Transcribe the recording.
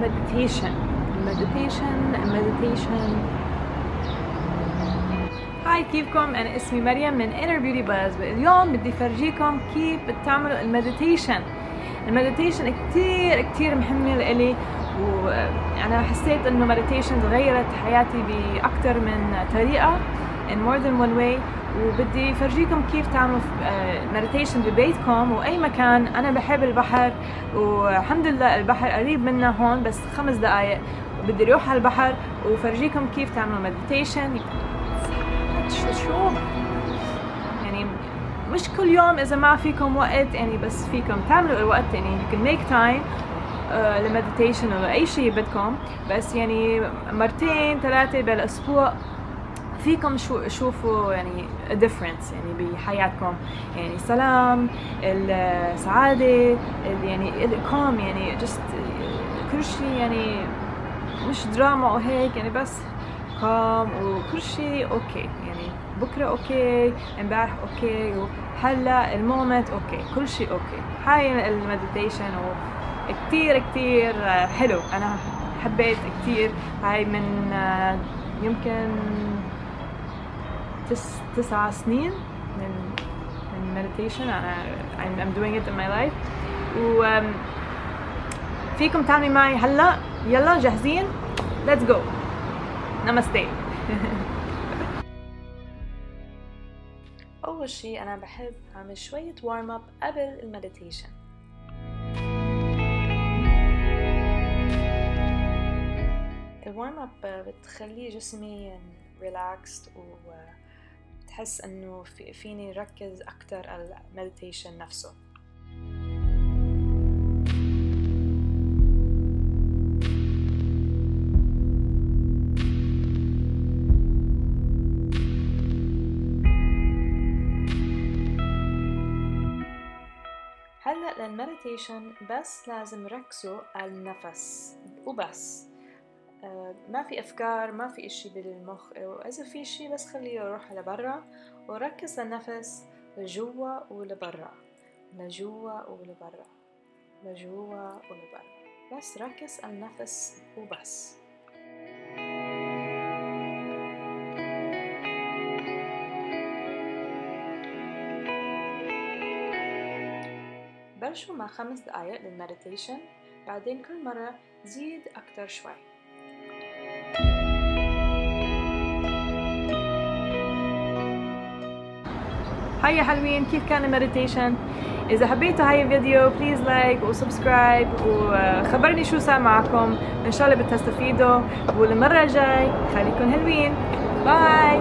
ال meditation ال meditation ال meditation Hi كيفكم؟ أنا اسمي مريم من Inner Beauty Buzz. اليوم بدي فرجيكم كيف بتعملوا ال meditation ال meditation كتير كتير مهمة لإلي وأنا حسيت إنه meditation غيرت حياتي بأكثر من طريقة. In more than one way. وبدي فرجيكم كيف تعملوا meditation ببيتكم وأي مكان. أنا بحب البحر والحمد لله البحر قريب منا هون بس خمس دقائق وبدي أروح على البحر وفرجيكم كيف تعملوا meditation شو يعني مش كل يوم إذا ما فيكم وقت يعني بس فيكم تعملوا الوقت يعني you can make time uh, ل meditation ولا أي شيء بدكم. بس يعني مرتين ثلاثة بالأسبوع فيكم شو شوفوا يعني difference يعني بحياتكم. يعني سلام السعادة يعني ال calm يعني just كل شيء يعني مش دراما وهيك يعني بس calm وكل شيء okay يعني بكرة okay امبارح okay وهلأ ال moment okay كل شيء okay هاي ال meditation وكتير كتير حلو. أنا حبيت كتير. هاي من يمكن تس تسع سنين من من meditation. أنا I'm, I'm doing it in my life. و فيكم تعملي معي هلا. يلا جاهزين. Let's go. نمستي أول شي أنا بحب أعمل شوية warm up قبل المديتيشن. ال warm up بتخلي جسمي relaxed و بتحس إنه في فيني ركز أكثر على ال meditation نفسه. هلأ لل meditation بس لازم ركزوا على النفس وبس. ما في أفكار ما في إشي بالمخ وإذا في إشي بس خليه يروح لبرا وركز النفس لجوا ولبرا. لجوا ولبرا. لجوا ولبرا. بس ركز النفس وبس. بلشوا مع خمس دقايق لل meditation. بعدين كل مرة زيد أكتر شوي. هيا حلوين كيف كان ال meditation؟ إذا حبيتوا هاي الفيديو please like و subscribe وخبرني شو صار معكم. إن شاء الله بتستفيدوا والمرة الجاي خليكم حلوين. bye